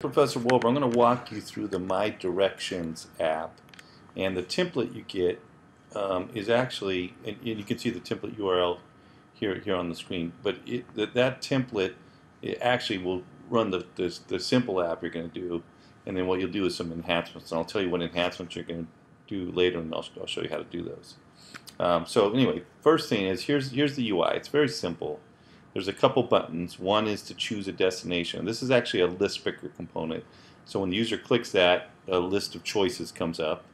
Professor Wolber, I'm going to walk you through the My Directions app. And the template you get um, is actually, and, and, you can see the template URL here here on the screen, but it, that, that template it actually will run the, the, the simple app you're going to do, and then what you'll do is some enhancements. And I'll tell you what enhancements you're going to do later, and I'll, I'll show you how to do those. Um, so anyway, first thing is here's here's the UI. It's very simple there's a couple buttons. One is to choose a destination. This is actually a list picker component. So when the user clicks that, a list of choices comes up,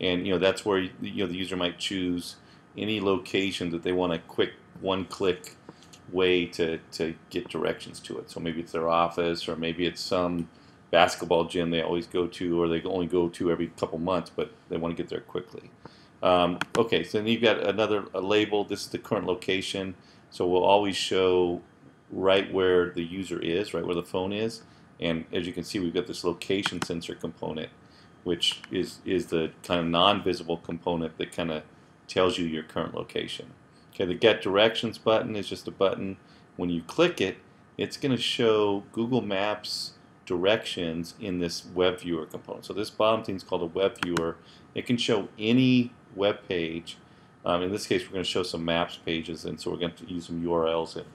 and you know that's where you know the user might choose any location that they want a quick one-click way to, to get directions to it. So maybe it's their office, or maybe it's some basketball gym they always go to, or they only go to every couple months, but they want to get there quickly. Um, okay, so then you've got another label. This is the current location. So we'll always show right where the user is, right where the phone is. And as you can see, we've got this location sensor component, which is, is the kind of non-visible component that kind of tells you your current location. Okay, the Get Directions button is just a button. When you click it, it's going to show Google Maps directions in this web viewer component. So this bottom thing is called a web viewer. It can show any web page um, in this case, we're going to show some maps pages, and so we're going to use some URLs and,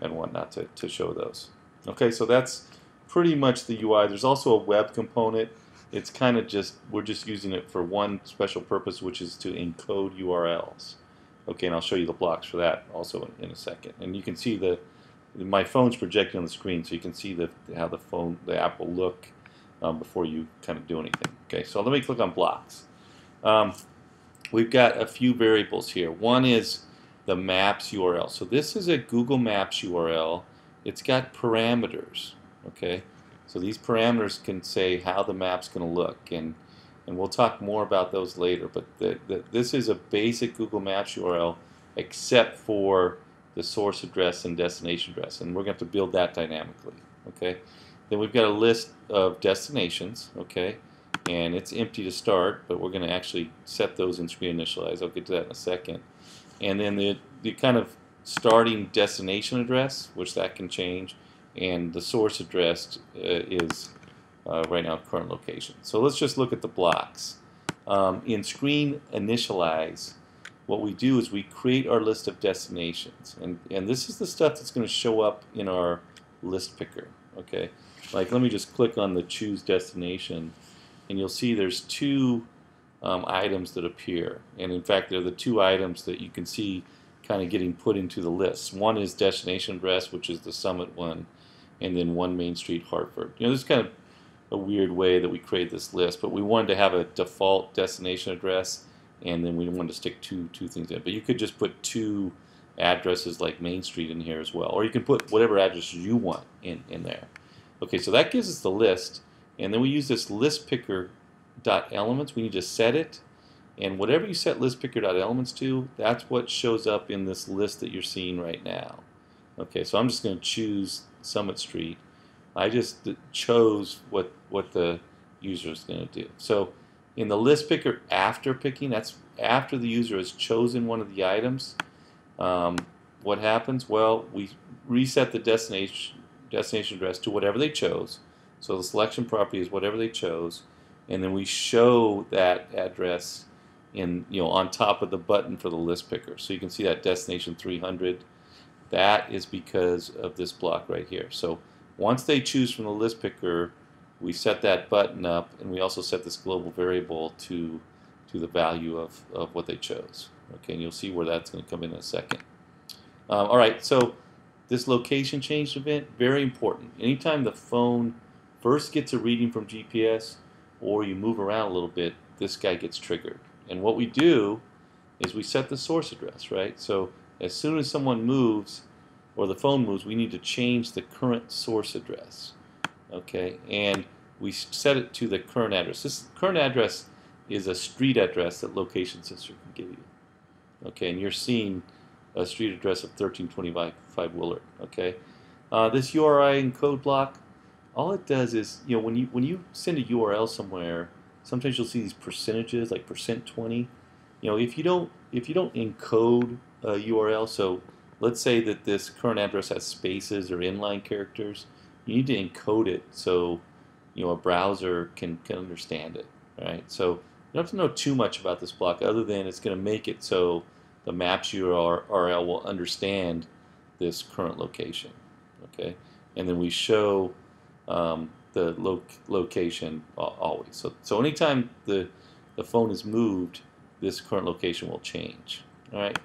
and whatnot to, to show those. Okay, so that's pretty much the UI. There's also a web component. It's kind of just, we're just using it for one special purpose, which is to encode URLs. Okay, and I'll show you the blocks for that also in, in a second. And you can see the, my phone's projecting on the screen, so you can see the, how the phone, the app will look um, before you kind of do anything. Okay, so let me click on blocks. Um, we've got a few variables here. One is the maps URL. So this is a Google Maps URL. It's got parameters, okay? So these parameters can say how the map's going to look, and, and we'll talk more about those later. But the, the, this is a basic Google Maps URL except for the source address and destination address, and we're going to have to build that dynamically, okay? Then we've got a list of destinations, okay? And it's empty to start, but we're going to actually set those in screen initialize. I'll get to that in a second. And then the, the kind of starting destination address, which that can change, and the source address uh, is uh, right now current location. So let's just look at the blocks. Um, in screen initialize, what we do is we create our list of destinations. And, and this is the stuff that's going to show up in our list picker. Okay, Like let me just click on the choose destination and you'll see there's two um, items that appear. And in fact, they're the two items that you can see kind of getting put into the list. One is destination address, which is the Summit one, and then one Main Street, Hartford. You know, this is kind of a weird way that we create this list, but we wanted to have a default destination address, and then we wanted to stick two two things in. But you could just put two addresses like Main Street in here as well, or you can put whatever address you want in in there. Okay, so that gives us the list. And then we use this list picker dot elements. We need to set it. And whatever you set list picker dot elements to, that's what shows up in this list that you're seeing right now. Okay, so I'm just going to choose Summit Street. I just chose what, what the user is going to do. So in the list picker after picking, that's after the user has chosen one of the items, um, what happens? Well, we reset the destination, destination address to whatever they chose. So the selection property is whatever they chose, and then we show that address in you know on top of the button for the list picker. So you can see that destination 300. That is because of this block right here. So once they choose from the list picker, we set that button up, and we also set this global variable to to the value of, of what they chose. Okay, and you'll see where that's going to come in, in a second. Um, all right, so this location change event, very important. Anytime the phone first gets a reading from GPS or you move around a little bit, this guy gets triggered. And what we do is we set the source address, right? So as soon as someone moves or the phone moves, we need to change the current source address. Okay, and we set it to the current address. This current address is a street address that location sensor can give you. Okay, and you're seeing a street address of 1325 Willard. Okay, uh, this URI encode block all it does is, you know, when you when you send a URL somewhere, sometimes you'll see these percentages like percent 20. You know, if you don't if you don't encode a URL, so let's say that this current address has spaces or inline characters, you need to encode it so you know a browser can can understand it. Right. So you don't have to know too much about this block other than it's going to make it so the maps URL will understand this current location. Okay. And then we show um, the lo location always. So, so anytime the, the phone is moved, this current location will change. All right.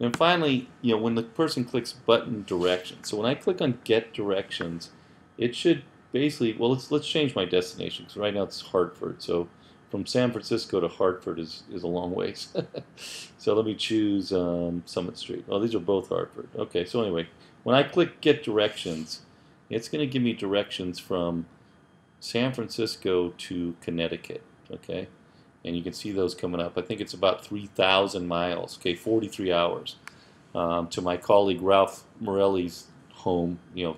And finally, you know, when the person clicks button directions. So when I click on get directions, it should basically, well, let's let's change my destination because right now it's Hartford. So from San Francisco to Hartford is, is a long ways. so let me choose um, Summit Street. Oh, these are both Hartford. Okay, so anyway, when I click get directions, it's going to give me directions from San Francisco to Connecticut, okay? And you can see those coming up. I think it's about 3,000 miles, okay, 43 hours, um, to my colleague Ralph Morelli's home. You know,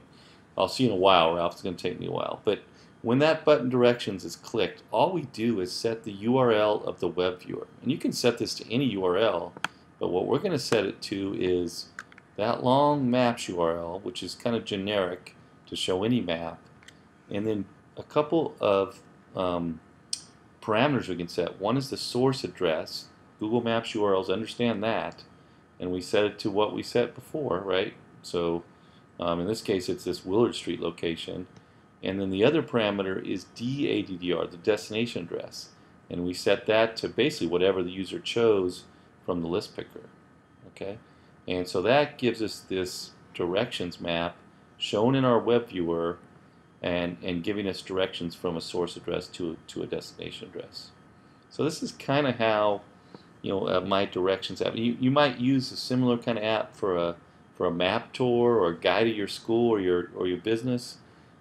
I'll see you in a while, Ralph. It's going to take me a while. But when that button directions is clicked, all we do is set the URL of the web viewer. And you can set this to any URL, but what we're going to set it to is that long maps URL, which is kind of generic to show any map, and then a couple of um, parameters we can set. One is the source address. Google Maps URLs understand that, and we set it to what we set before, right? So um, in this case, it's this Willard Street location. And then the other parameter is DADDR, the destination address. And we set that to basically whatever the user chose from the list picker. Okay? And so that gives us this directions map shown in our web viewer and, and giving us directions from a source address to, to a destination address. So this is kind of how you know uh, my directions app. You, you might use a similar kind of app for a for a map tour or a guide to your school or your or your business.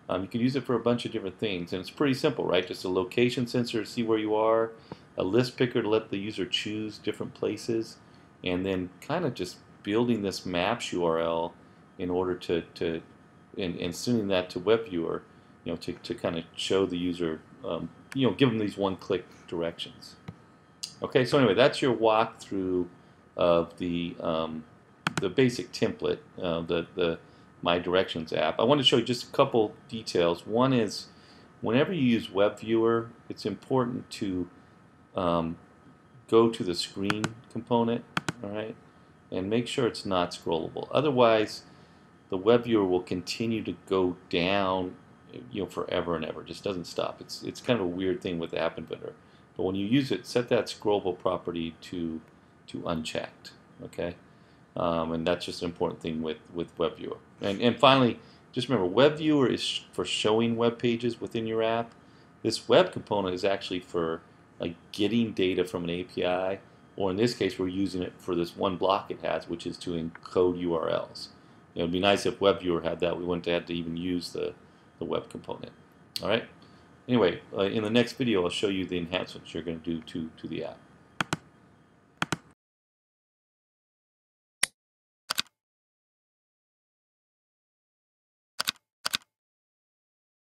Um, you can use it for a bunch of different things, and it's pretty simple, right? Just a location sensor to see where you are, a list picker to let the user choose different places, and then kind of just building this maps URL in order to, to and, and sending that to WebViewer, you know, to, to kind of show the user, um, you know, give them these one-click directions. Okay, so anyway, that's your walkthrough of the um, the basic template, uh, the the My Directions app. I want to show you just a couple details. One is, whenever you use WebViewer, it's important to um, go to the screen component, all right, and make sure it's not scrollable. Otherwise, the web viewer will continue to go down you know forever and ever. It just doesn't stop. It's it's kind of a weird thing with App Inventor. But when you use it, set that scrollable property to to unchecked. Okay, um, and that's just an important thing with with web viewer. And and finally, just remember, web viewer is for showing web pages within your app. This web component is actually for like getting data from an API, or in this case, we're using it for this one block it has, which is to encode URLs. It would be nice if WebViewer had that. We wouldn't have to even use the, the web component. All right. Anyway, uh, in the next video, I'll show you the enhancements you're going to do to, to the app.